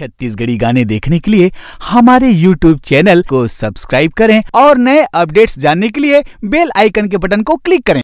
छत्तीसगढ़ी गाने देखने के लिए हमारे यूट्यूब चैनल को सब्सक्राइब करें और नए अपडेट्स जानने के लिए बेल आइकन के बटन को क्लिक करें।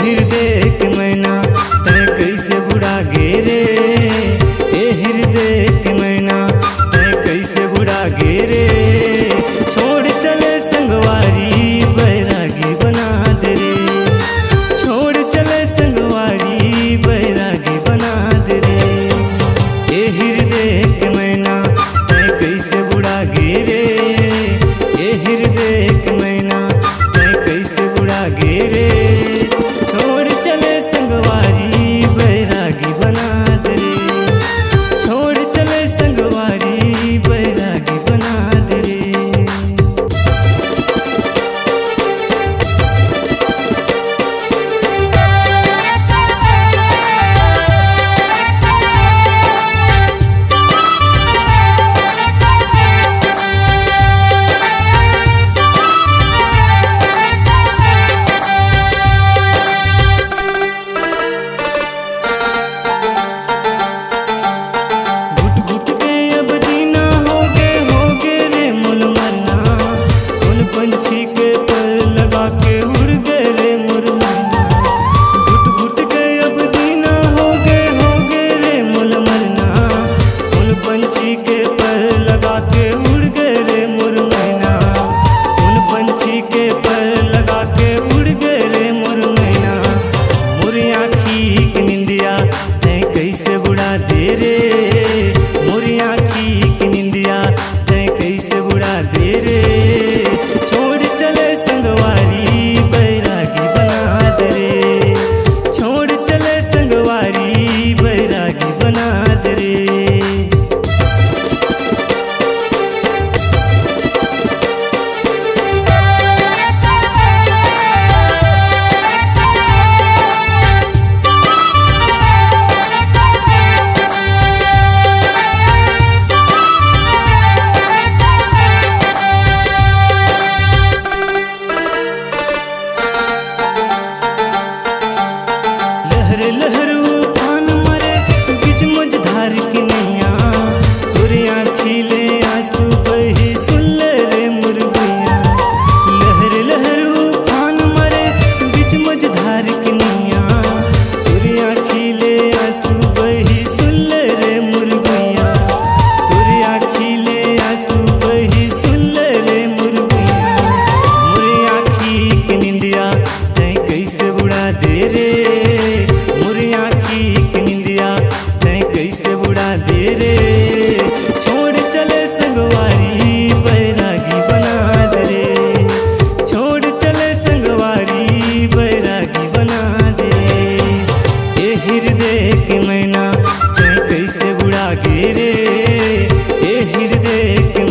हृदय के मैना तय कैसे बुरा गे अपना que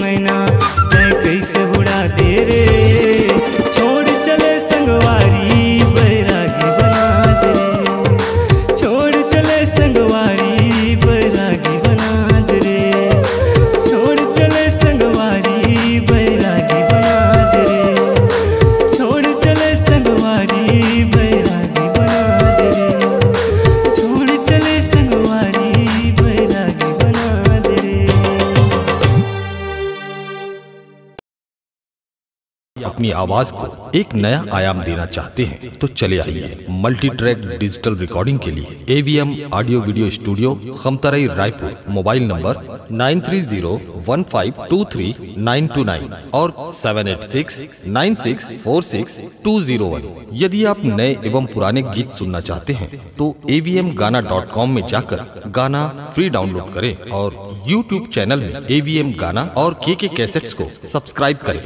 अपनी आवाज़ को एक नया आयाम देना चाहते हैं तो चले आइए मल्टी ट्रैक डिजिटल रिकॉर्डिंग के लिए AVM audio video studio Khamtarai Raipur, mobile number nine three zero one five two three nine two nine और seven eight six nine six four six two zero one. यदि आप नए एवं पुराने गीत सुनना चाहते हैं तो एवीएम गाना डॉट कॉम में जाकर गाना फ्री डाउनलोड करें और यूट्यूब चैनल में एवीएम गाना और के के कैसेट्स को सब्सक्राइब करें।